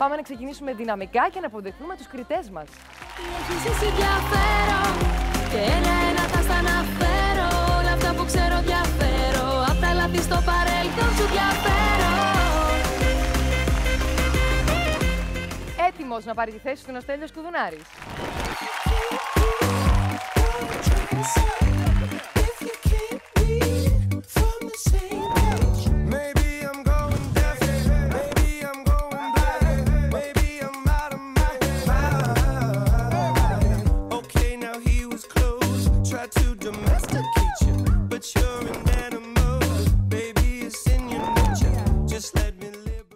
Πάμε να ξεκινήσουμε δυναμικά και να αποδεχτούμε τους κριτές μας. Έχεις εσύ ενδιαφέρον Και ένα-ένα θα στα αναφέρω Όλα αυτά που ξέρω διαφέρω Απ' τα λάθη στο παρέλθον σου διαφέρω Έτοιμος να πάρει τη θέση του είναι ο Στέλιος Κουδουνάρης.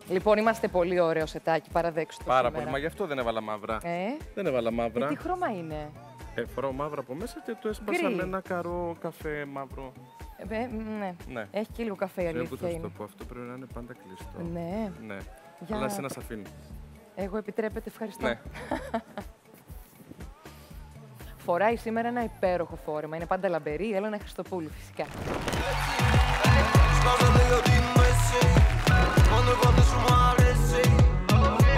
Λοιπόν, είμαστε πολύ ωραίο σετάκι, παραδέξτε το Πάρα σήμερα. πολύ. Μα γι' αυτό δεν έβαλα μαύρα. Ε, Δεν έβαλα ε, μαύρα. τι χρώμα είναι; Ε, φοράω μαύρα από μέσα και το έσπασα Γκρι. με ένα καρό καφέ μαύρο. Ε, ε, ναι. Ναι. Έχει και λίγο καφέ, η Δεν αλήθεια θα σου είναι. το πω, αυτό πρέπει να είναι πάντα κλειστό. Ναι, Ναι. Για- Αλλά εσύ να σε αφήνει. εγώ επιτρέπετε, ευχαριστώ. Ναι. Φοράει σήμερα ένα υπέροχο φόρεμα. Είναι πάντα λαμπερή, η Έλενα Χριστοπούλου φυσικά. Σπάζω λίγο τη μέση, μόνο πότε σου μ' αρέσει.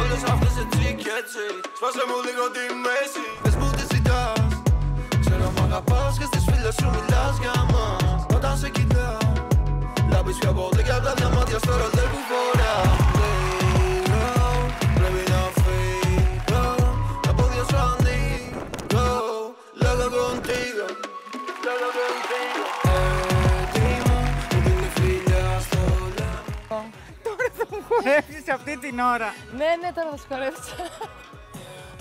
Όλες αυτές έτσι και έτσι, σπάσε μου λίγο τη μέση. Πες μου τι ζητάς, ξέρω μ' αγαπάς και στις φίλες σου μιλάς χορεύεις αυτή την ώρα. Ναι, ναι, τώρα θα σου χορέψω.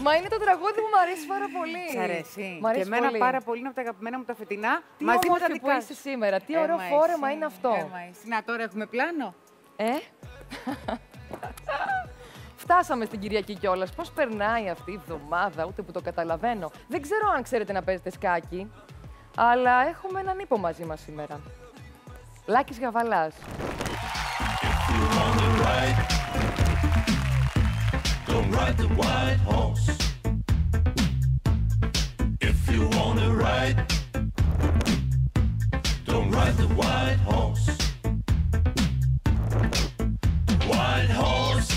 Μα είναι το τραγούδι που μου αρέσει πάρα πολύ. Σ' αρέσει. Μ' αρέσει και εμένα πολύ. πάρα πολύ είναι από τα αγαπημένα μου τα φετινά. Τι μαζί με τα όμορφη που δικά είσαι σου. σήμερα. Τι ωραίο Έμα φόρεμα εσύ, είναι αυτό. έμα εσύ. Να τώρα έχουμε πλάνο; Ε; Φτάσαμε στην Κυριακή κιόλας. Πώς περνάει αυτή η εβδομάδα, ούτε που το καταλαβαίνω. Δεν ξέρω αν ξέρετε να παίζετε σκάκι, αλλά έχουμε έναν ύπο μαζί μας σήμερα. Λάκης Γαβαλάς. Don't ride the white horse. If you wanna ride, don't ride the white horse. White horse.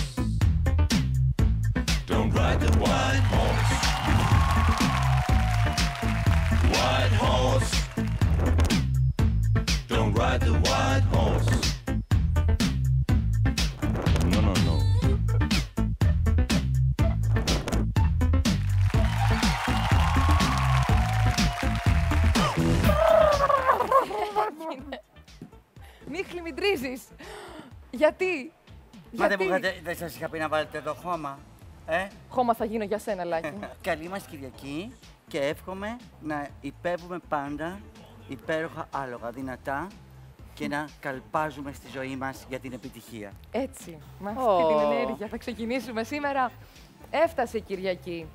Don't ride the white horse. White horse. Don't ride the white horse. Μη χλιμιντρίζεις. Γιατί; Μα δεν, Γιατί; μου είχατε- δεν σας είχα πει να βάλετε το χώμα. Ε; Χώμα θα γίνω για σένα, Λάκη. Καλή μας Κυριακή και εύχομαι να υπέβουμε πάντα υπέροχα άλογα, δυνατά και να καλπάζουμε στη ζωή μας για την επιτυχία. Έτσι, με αυτή Ω. την ενέργεια θα ξεκινήσουμε σήμερα. Έφτασε η Κυριακή.